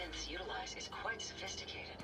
synths utilize is quite sophisticated.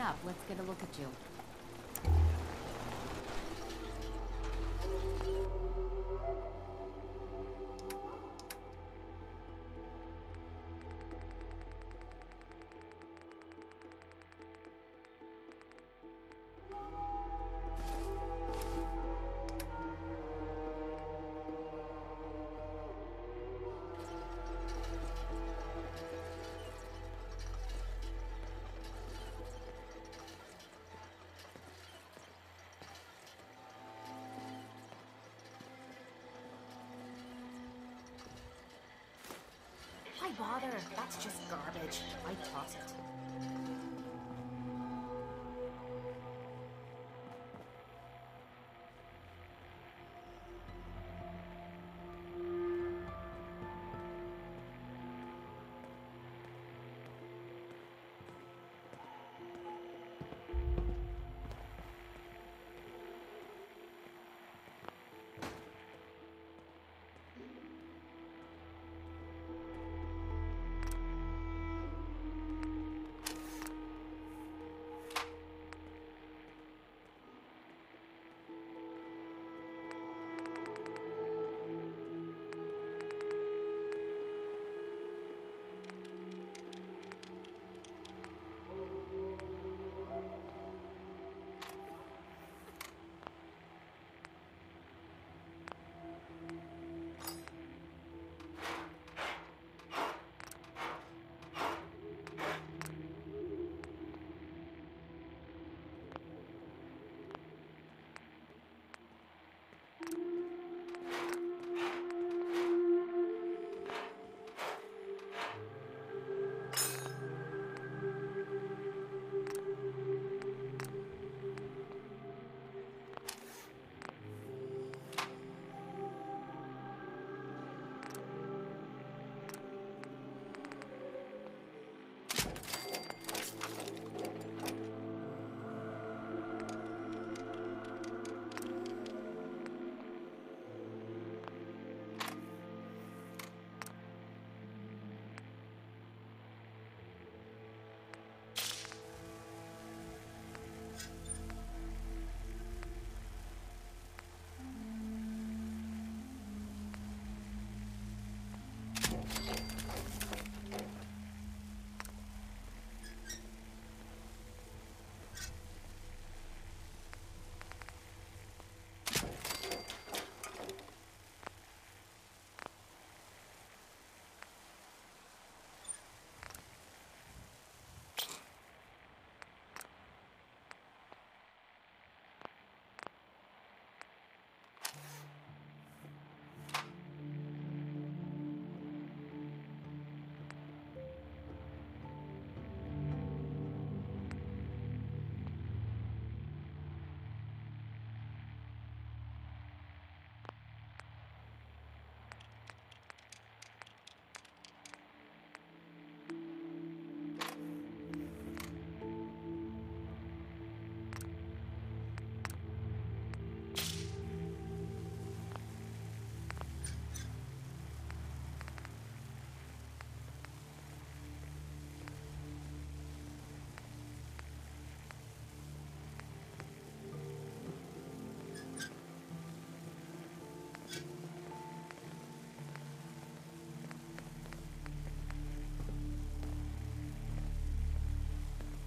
Up, let's get a look at you. Just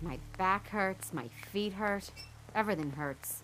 My back hurts, my feet hurt, everything hurts.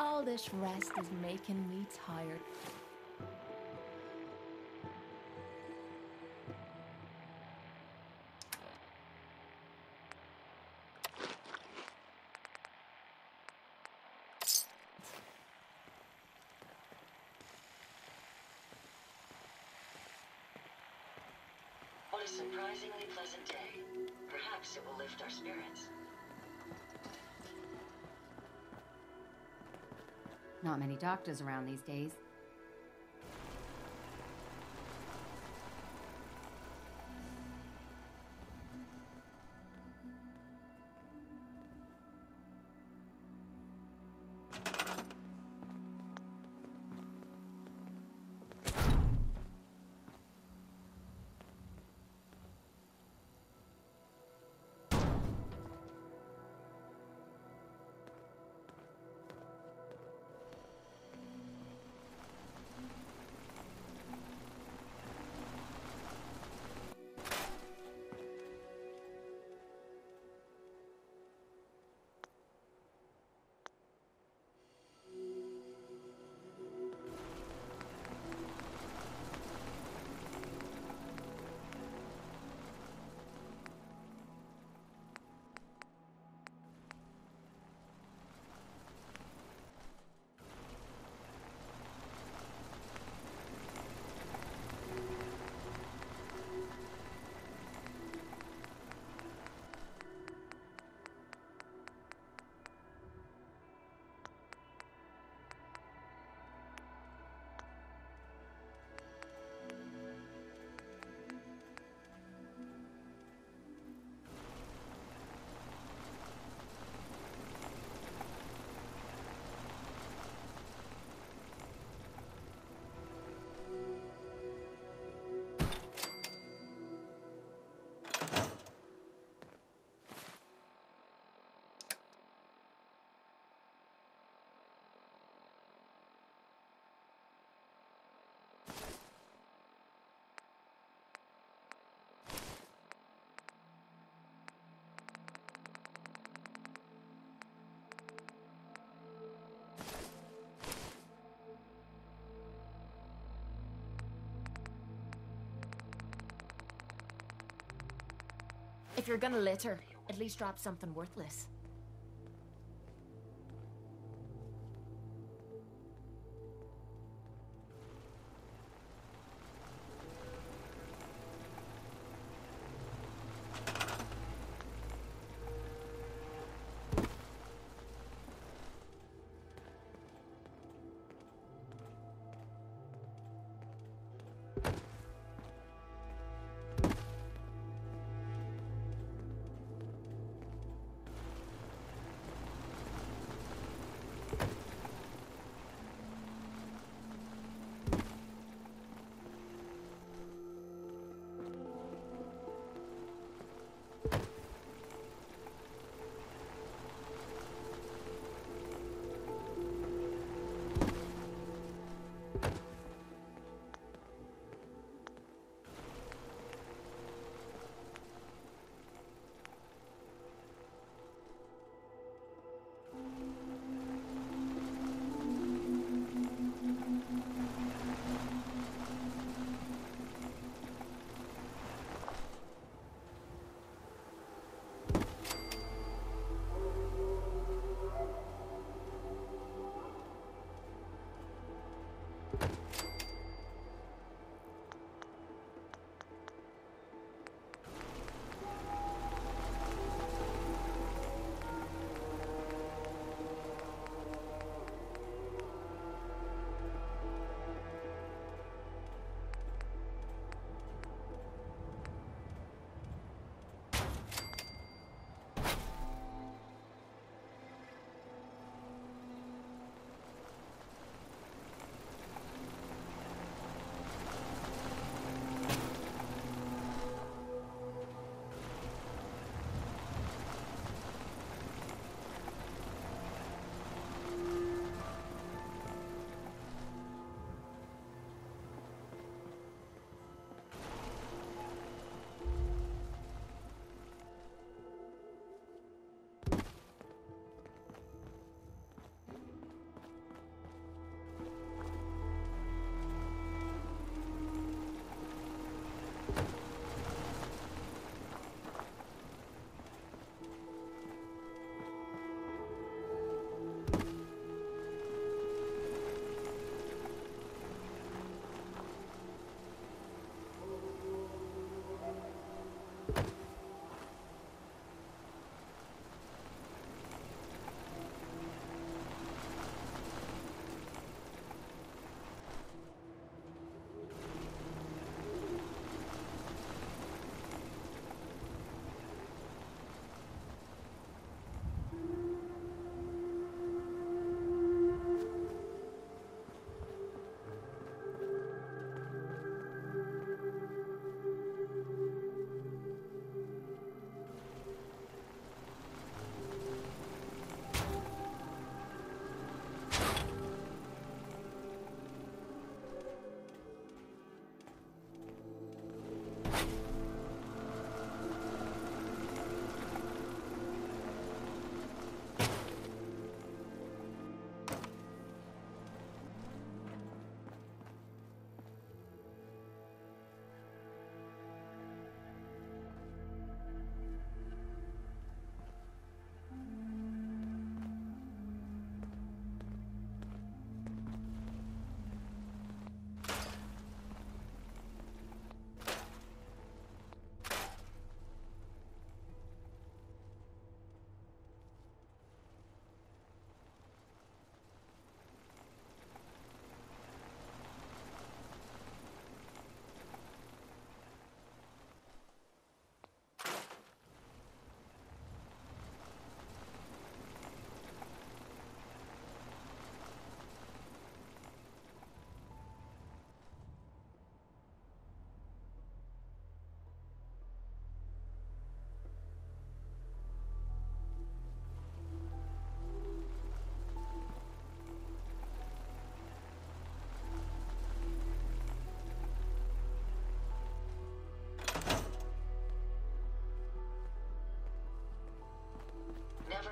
All this rest is making me tired. Not many doctors around these days. If you're gonna litter, at least drop something worthless.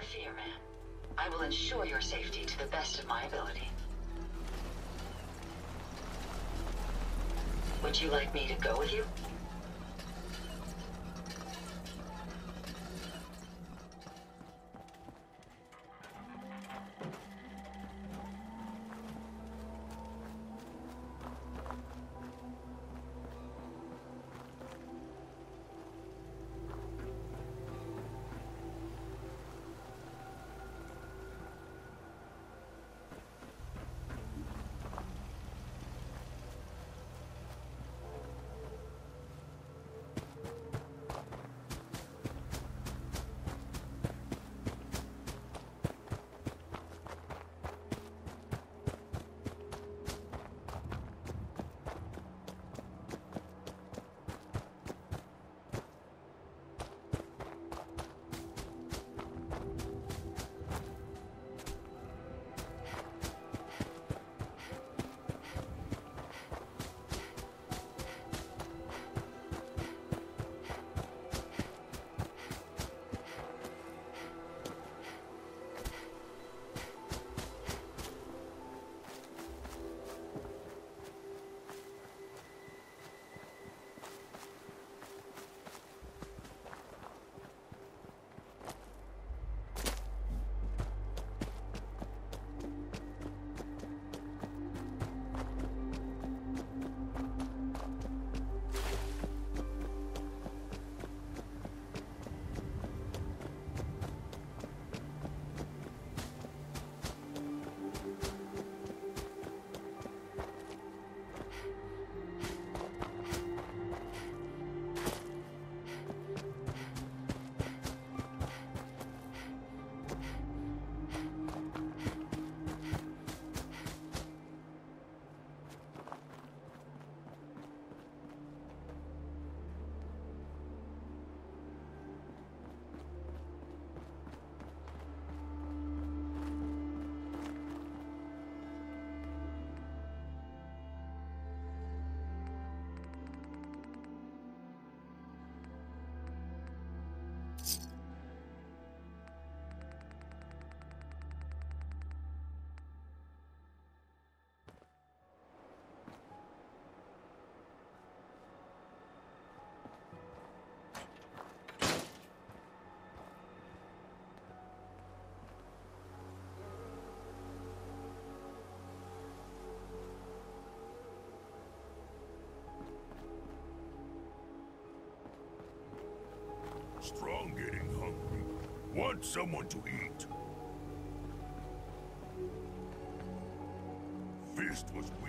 Fear, ma'am. I will ensure your safety to the best of my ability. Would you like me to go with you? Strong getting hungry. Want someone to eat. Fist was weak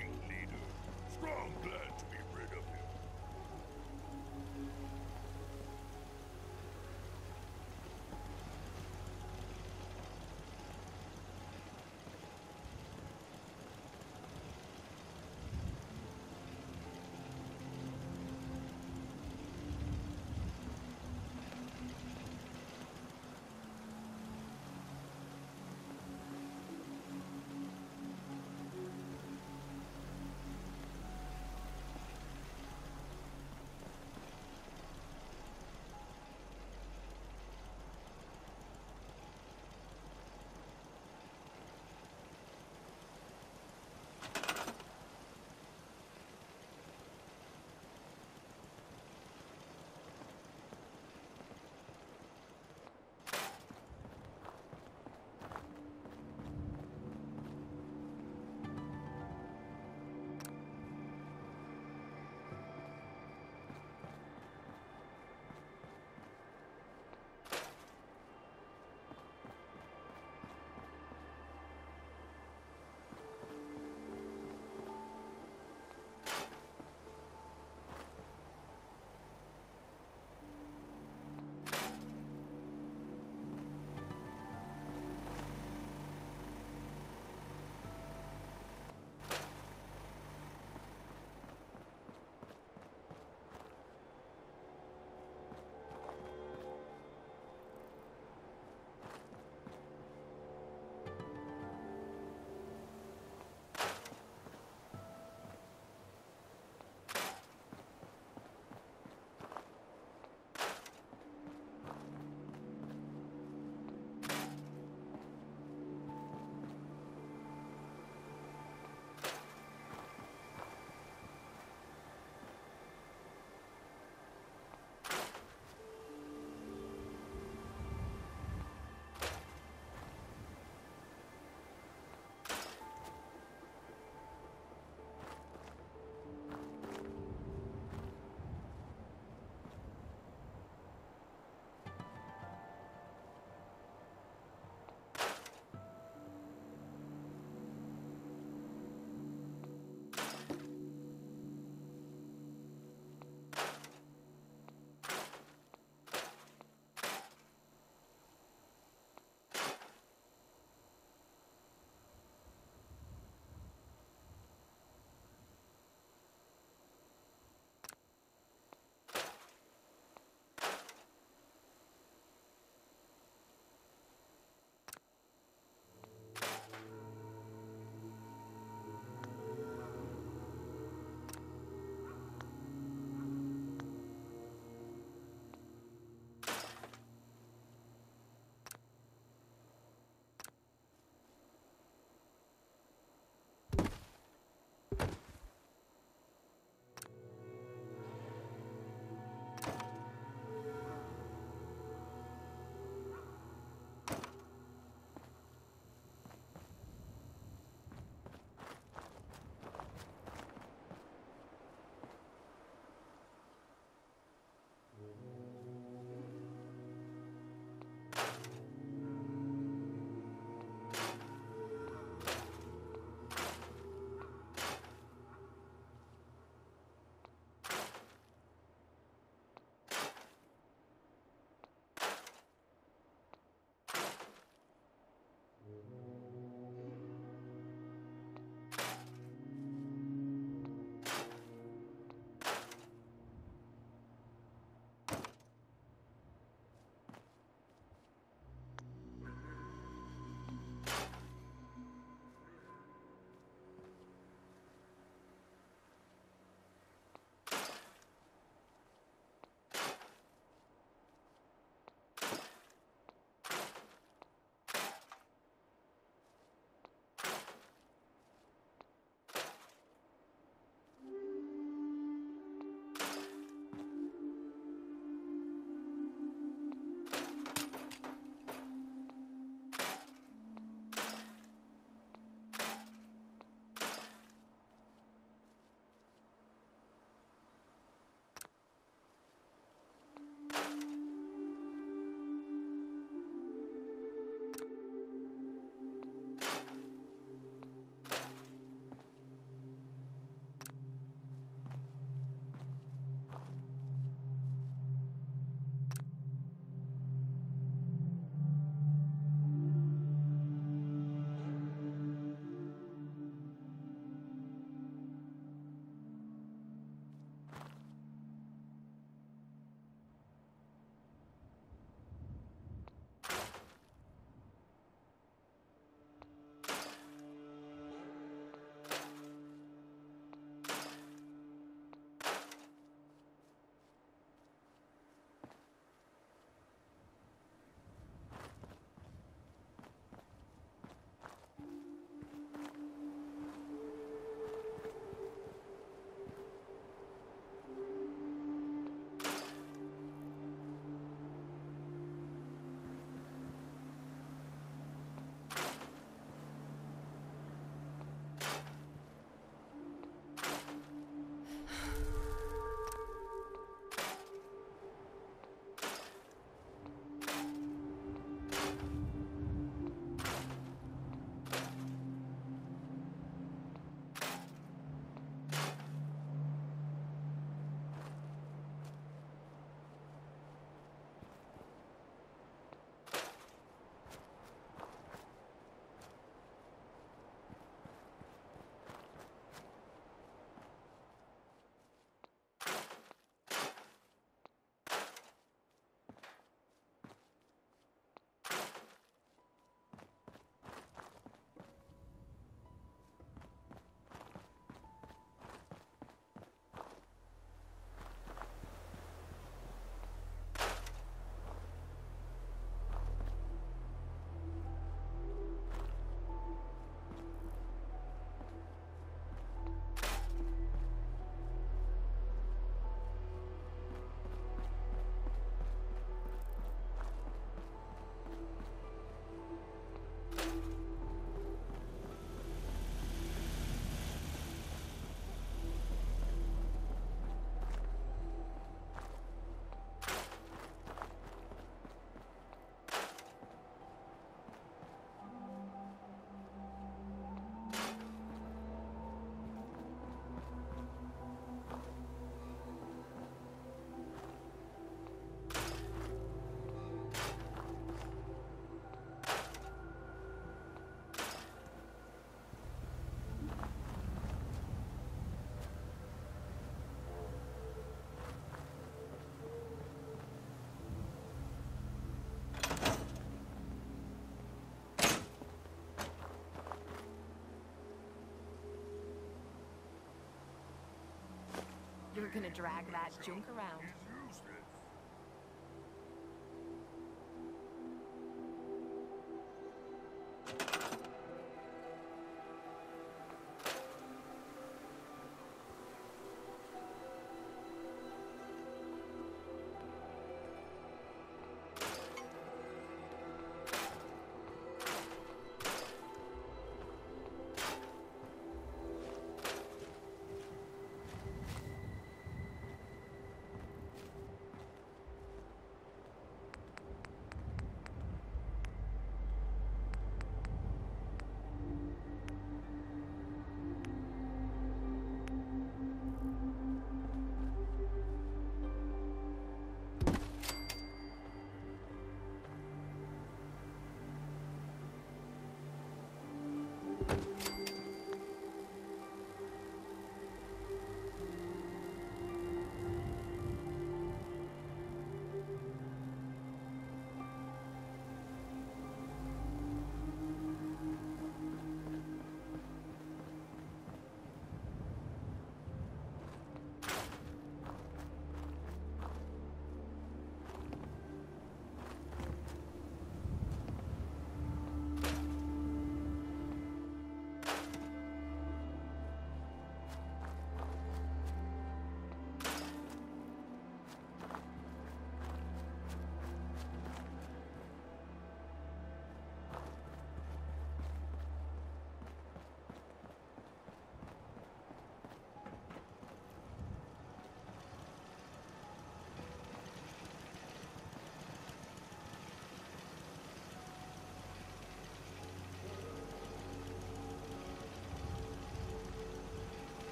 We're gonna drag that junk around.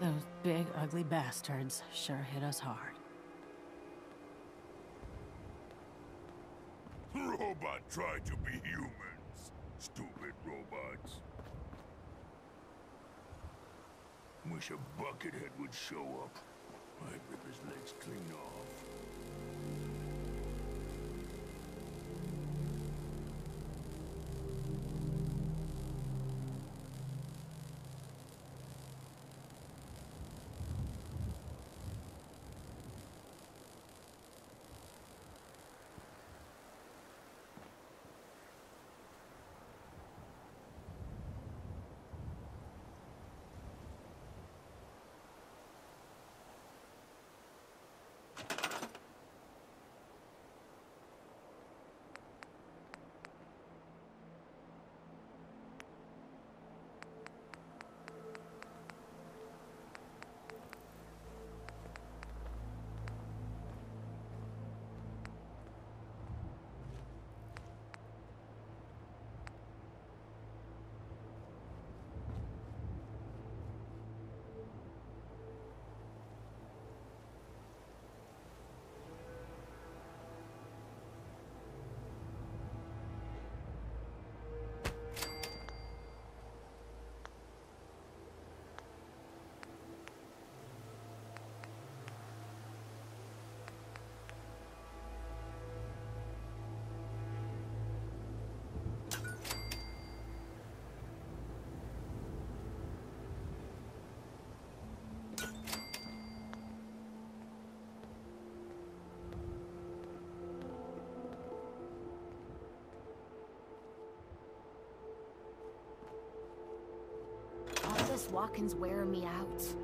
Those big, ugly bastards sure hit us hard. Robot tried to be humans. Stupid robots. Wish a buckethead would show up. I'd rip his legs clean off. This walking's wearing me out.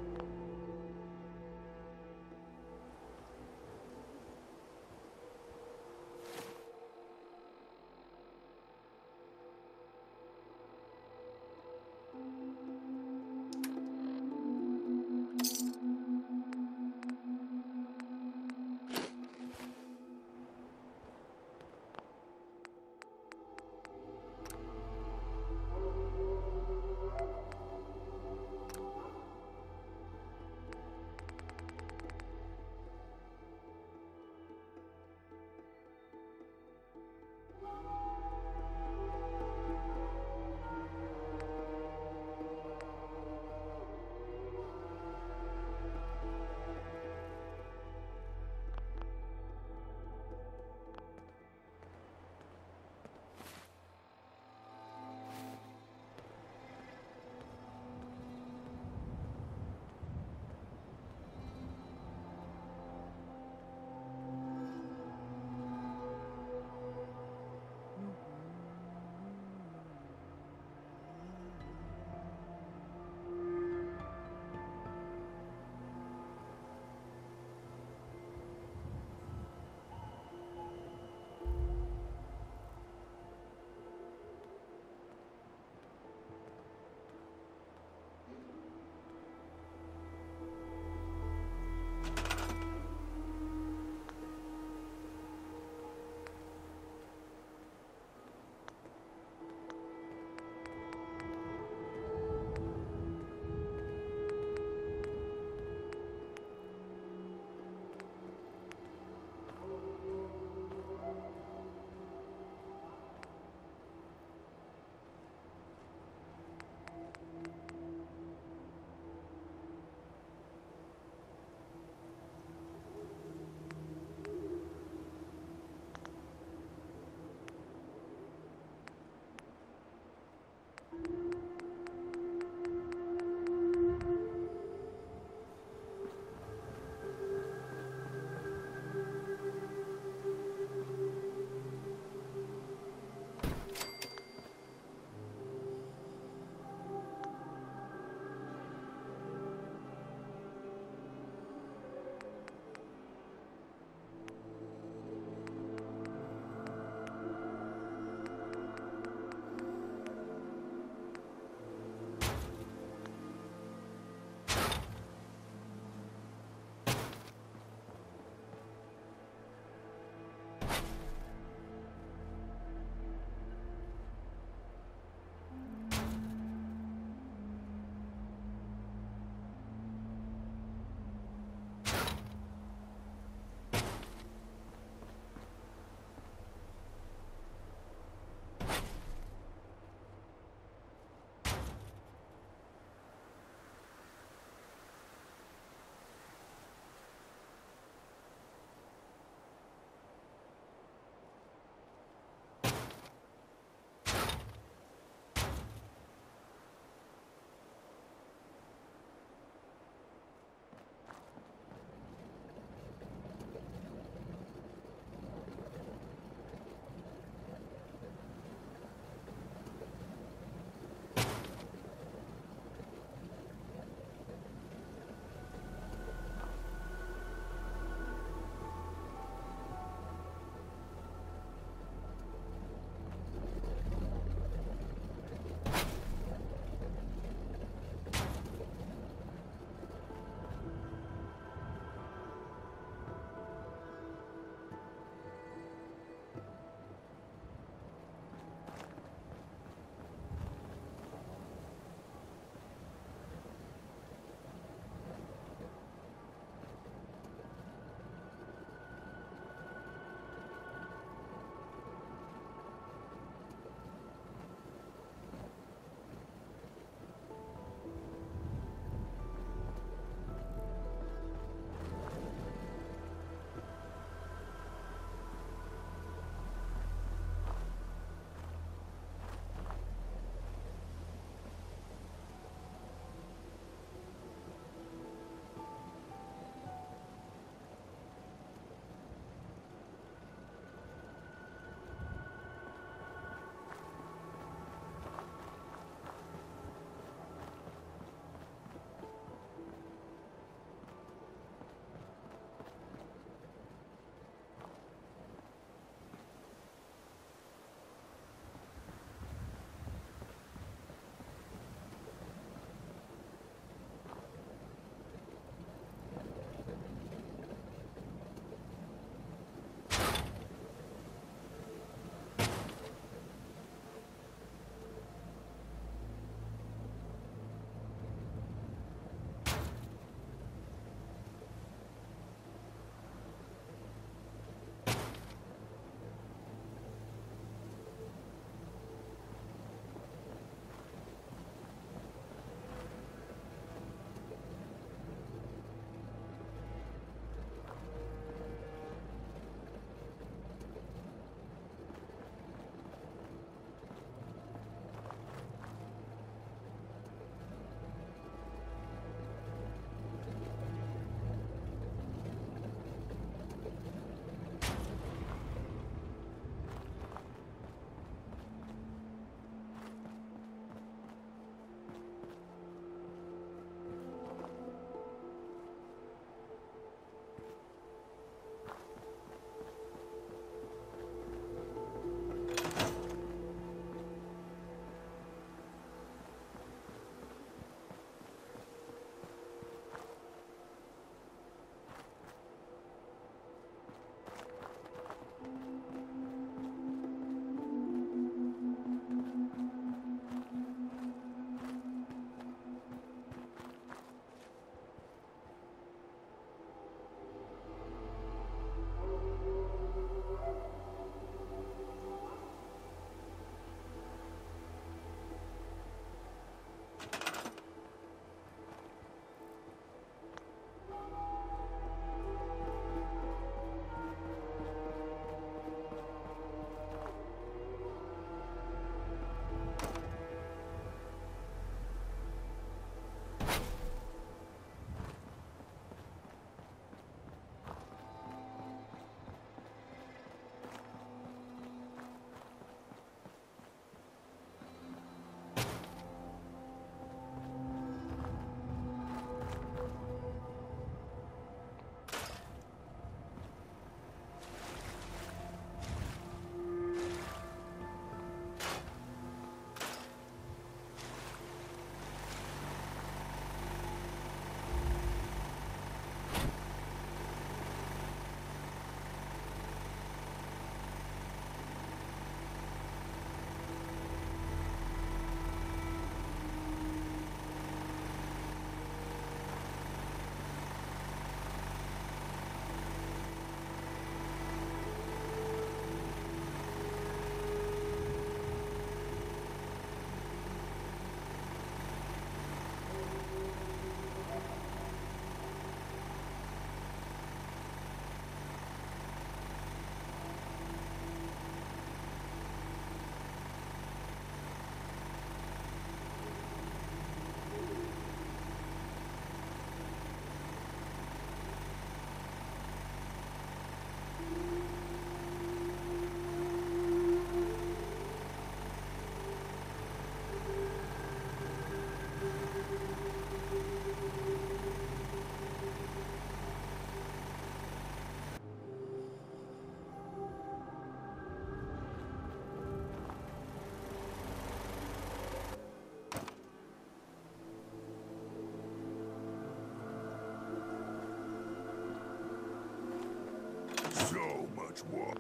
Much wa-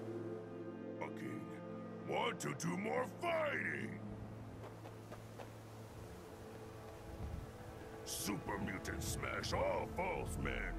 walking. Want to do more fighting? Super mutant smash all false men.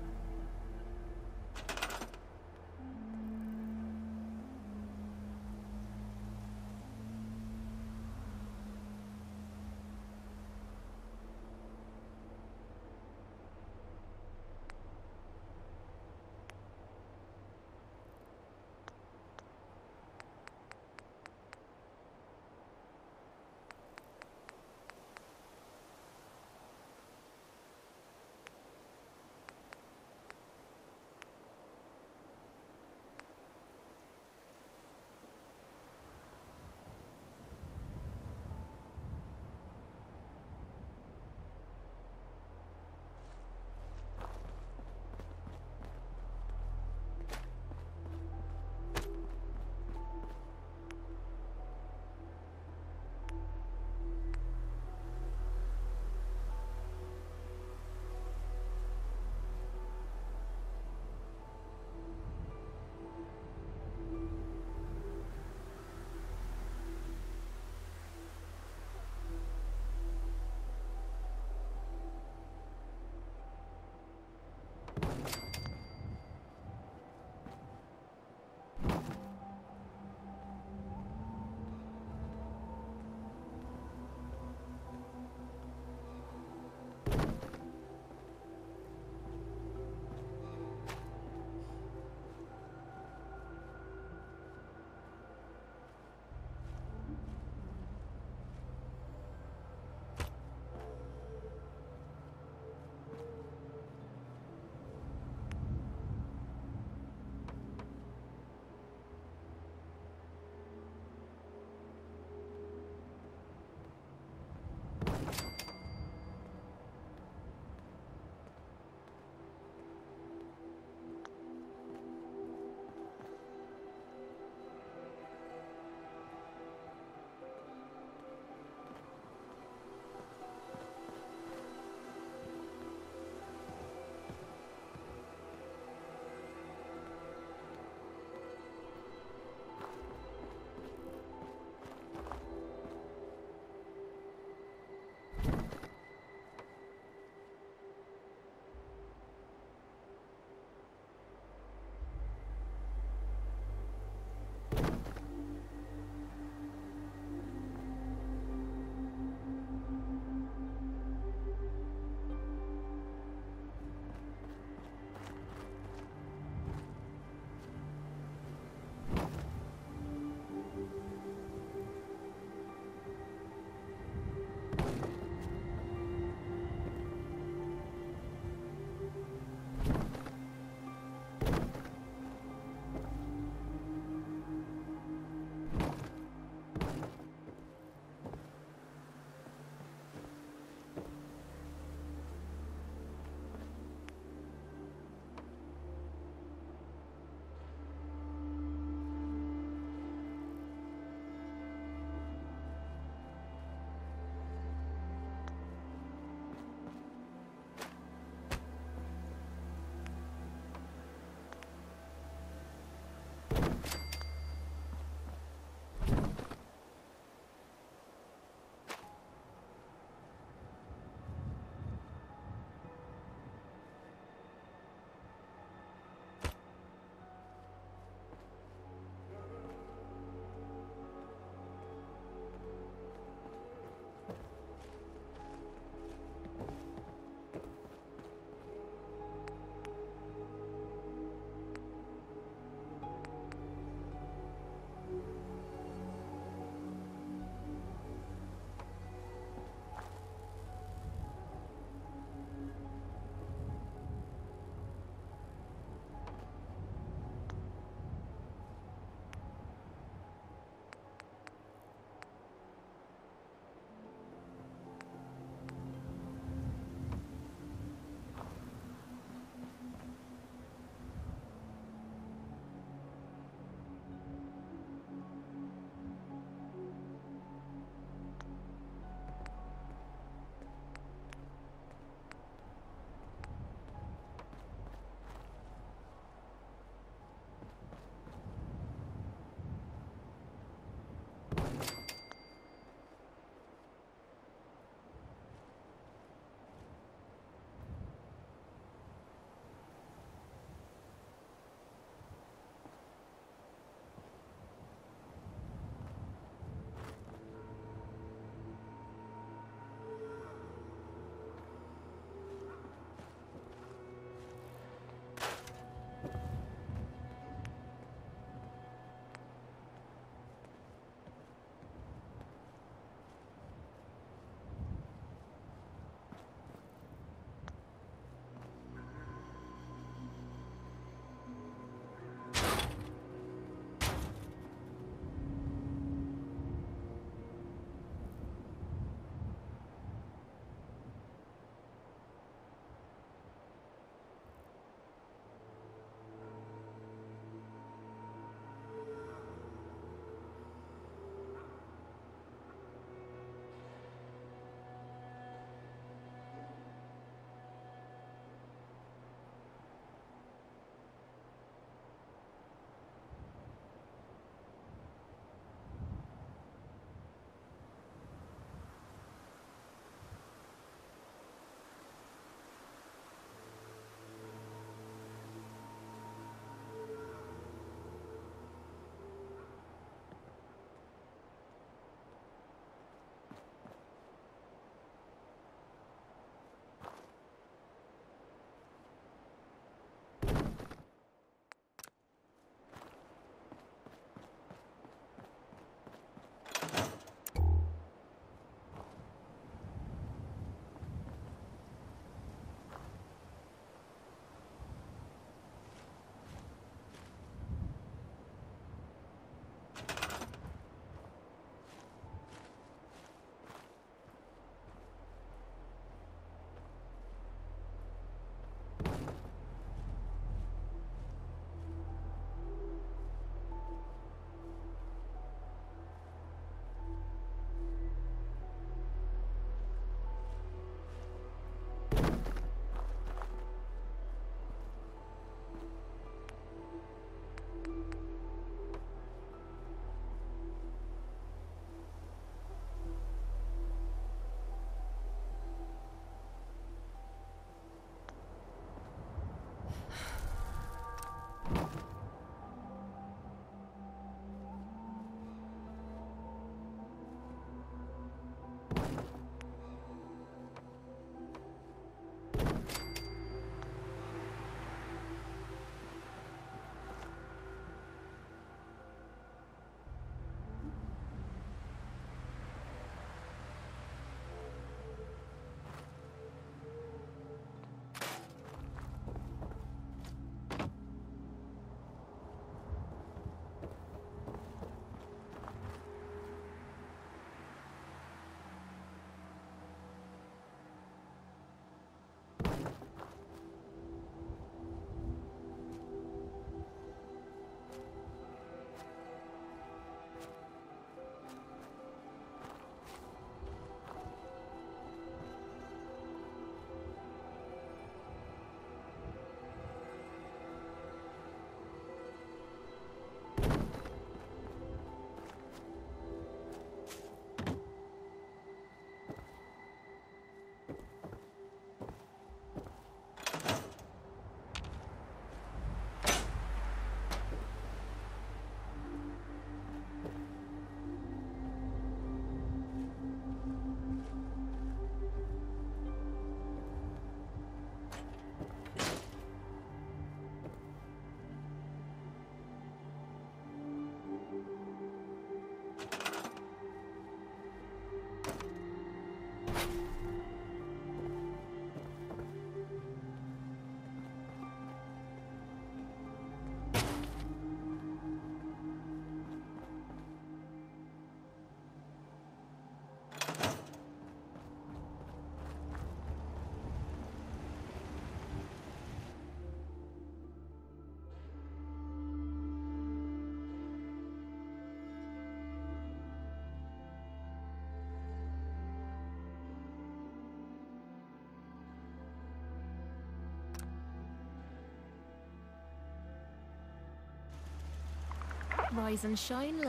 Rise and shine,